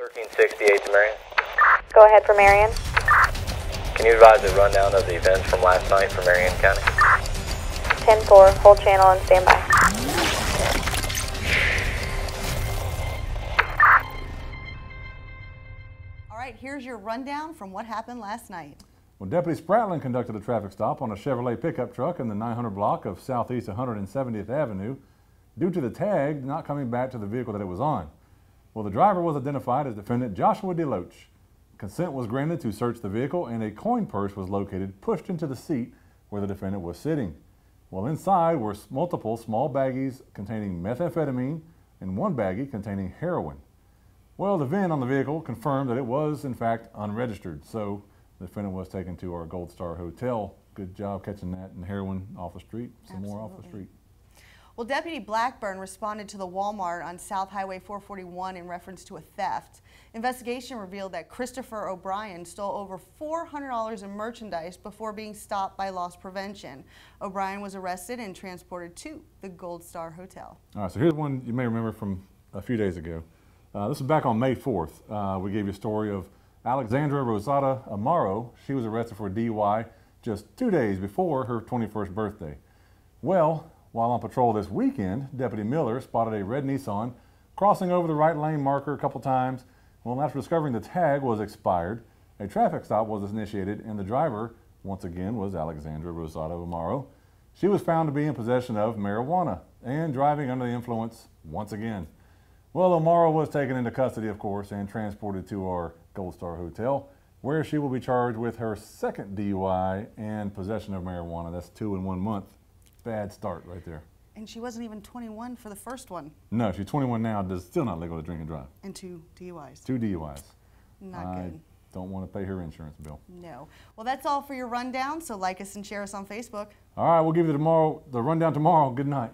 1368 to Marion. Go ahead for Marion. Can you advise a rundown of the events from last night for Marion County? 10-4, hold channel and stand by. All right, here's your rundown from what happened last night. Well, Deputy Spratlin conducted a traffic stop on a Chevrolet pickup truck in the 900 block of Southeast 170th Avenue due to the tag not coming back to the vehicle that it was on. Well, the driver was identified as defendant Joshua DeLoach. Consent was granted to search the vehicle and a coin purse was located pushed into the seat where the defendant was sitting. Well, inside were multiple small baggies containing methamphetamine and one baggie containing heroin. Well, the VIN on the vehicle confirmed that it was, in fact, unregistered. So the defendant was taken to our Gold Star Hotel. Good job catching that and heroin off the street. Some more off the street. Well, Deputy Blackburn responded to the Walmart on South Highway 441 in reference to a theft. Investigation revealed that Christopher O'Brien stole over $400 in merchandise before being stopped by loss prevention. O'Brien was arrested and transported to the Gold Star Hotel. All right, so here's one you may remember from a few days ago. Uh, this is back on May 4th. Uh, we gave you a story of Alexandra Rosado Amaro. She was arrested for DUI just two days before her 21st birthday. Well, while on patrol this weekend, Deputy Miller spotted a red Nissan crossing over the right lane marker a couple times. Well, after discovering the tag was expired, a traffic stop was initiated, and the driver, once again, was Alexandra Rosado Amaro. She was found to be in possession of marijuana and driving under the influence once again. Well, Amaro was taken into custody, of course, and transported to our Gold Star Hotel, where she will be charged with her second DUI and possession of marijuana. That's two in one month. Bad start right there. And she wasn't even 21 for the first one, No, she's 21 now. It's still not legal to drink and drive. and two DUIs. Two DUIs. Not I good. don't want to pay her insurance bill. No. Well, that's all for your rundown, so like us and share us on Facebook. All right, we'll give you the tomorrow the rundown tomorrow. Good night.